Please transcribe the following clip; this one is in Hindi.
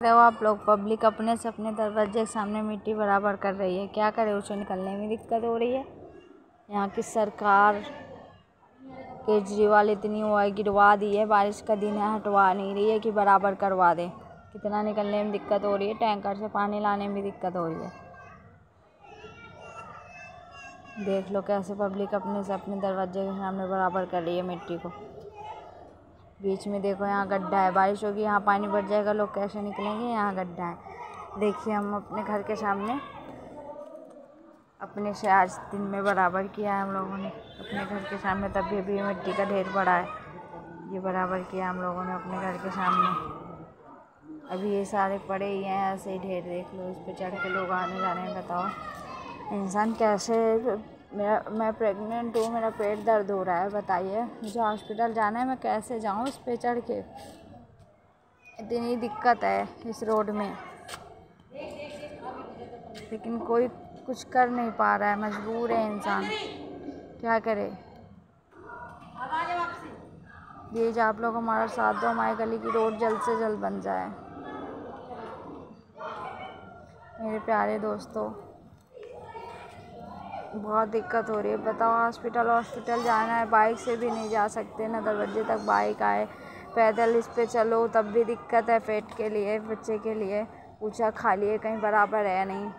देखो आप लोग? पब्लिक अपने से अपने दरवाजे के सामने मिट्टी बराबर कर रही है। क्या करे? उसे निकलने में दिक्कत हो रही है। यहाँ की सरकार केजरीवाल इतनी वो है, गिरवा दी है। बारिश का दिन है, हटवा नहीं रही है कि बराबर करवा दे। कितना निकलने में दिक्कत हो रही है? टैंकर से पानी लाने में दिक्कत हो रही है। देख लो कैसे पब्लिक अपने से अपने दरवाजे के सामने बराबर कर रही है मिट्टी को। बीच में देखो यहाँ गड्ढा है। बारिश होगी, यहाँ पानी भर जाएगा, लोग कैसे निकलेंगे? यहाँ गड्ढा है। देखिए हम अपने घर के सामने, अपने से आज दिन में बराबर किया है हम लोगों ने, अपने घर के सामने। तब भी अभी मिट्टी का ढेर पड़ा है। ये बराबर किया हम लोगों ने अपने घर के सामने। अभी ये सारे पड़े ही हैं, ऐसे ही ढेर देख लो, इस पर चढ़ के लोग आने जाने बताओ। इंसान कैसे मेरा मैं प्रेग्नेंट हूँ, मेरा पेट दर्द हो रहा है, बताइए, मुझे हॉस्पिटल जाना है, मैं कैसे जाऊँ उस पर चढ़ के? इतनी दिक्कत है इस रोड में। लेकिन कोई कुछ कर नहीं पा रहा है, मजबूर है इंसान। क्या करे? प्लीज़ आप लोग हमारा साथ दो, हमारी गली की रोड जल्द से जल्द बन जाए। मेरे प्यारे दोस्तों बहुत दिक्कत हो रही है। बताओ हॉस्पिटल हॉस्पिटल जाना है बाइक से भी नहीं जा सकते, ना दरवाजे तक बाइक आए। पैदल इस पर चलो, तब भी दिक्कत है पेट के लिए, बच्चे के लिए। पूछा खा लिए कहीं बराबर है नहीं।